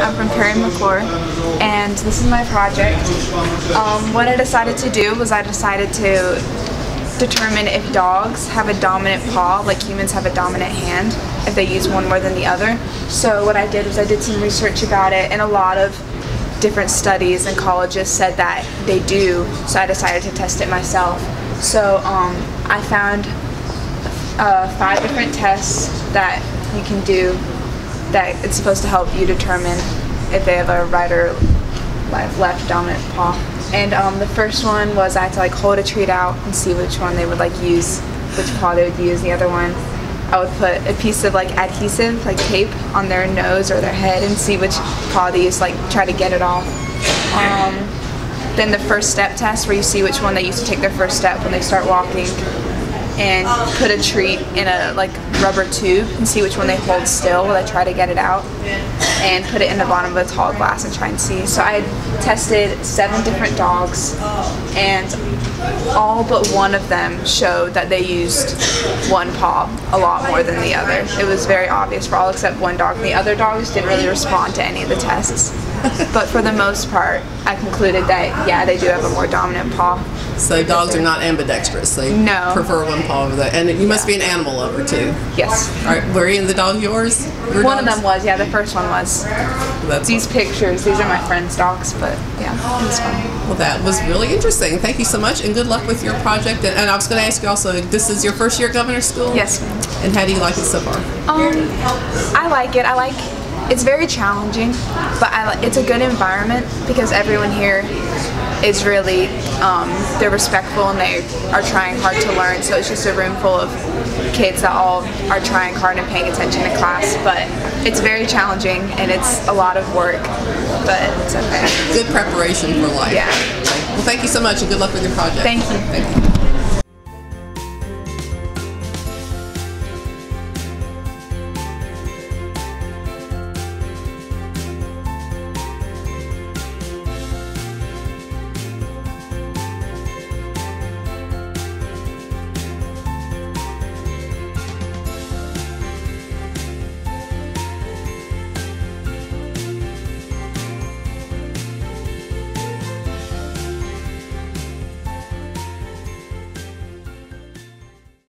I'm from Parry McCluer, and this is my project. Um, what I decided to do was I decided to determine if dogs have a dominant paw, like humans have a dominant hand, if they use one more than the other. So what I did was I did some research about it, and a lot of different studies and colleges said that they do. So I decided to test it myself. So um, I found uh, five different tests that you can do that it's supposed to help you determine if they have a right or left dominant paw. And um, the first one was I had to like hold a treat out and see which one they would like use, which paw they would use. The other one, I would put a piece of like adhesive, like tape, on their nose or their head and see which paw they use, like try to get it off. Um, then the first step test where you see which one they use to take their first step when they start walking and put a treat in a like rubber tube and see which one they hold still while I try to get it out and put it in the bottom of a tall glass and try and see. So I tested seven different dogs and all but one of them showed that they used one paw a lot more than the other. It was very obvious for all except one dog. The other dogs didn't really respond to any of the tests. but for the most part, I concluded that yeah, they do have a more dominant paw. So dogs are not ambidextrous. They no. prefer one paw over the And you must yeah. be an animal lover too. Yes. All right. Were any of the dog yours? Your one dogs? of them was. Yeah, the first one was. That's these pictures. These are my friend's dogs, but yeah, it was fun. Well, that was really interesting. Thank you so much, and good luck with your project. And, and I was going to ask you also, this is your first year at Governor School. Yes. And how do you like it so far? Um, I like it. I like it's very challenging, but I, it's a good environment because everyone here is really um, they're respectful and they are trying hard to learn. So it's just a room full of kids that all are trying hard and paying attention to class. But it's very challenging and it's a lot of work, but it's okay. Good preparation for life. Yeah. Well, thank you so much and good luck with your project. Thank you. Thank you.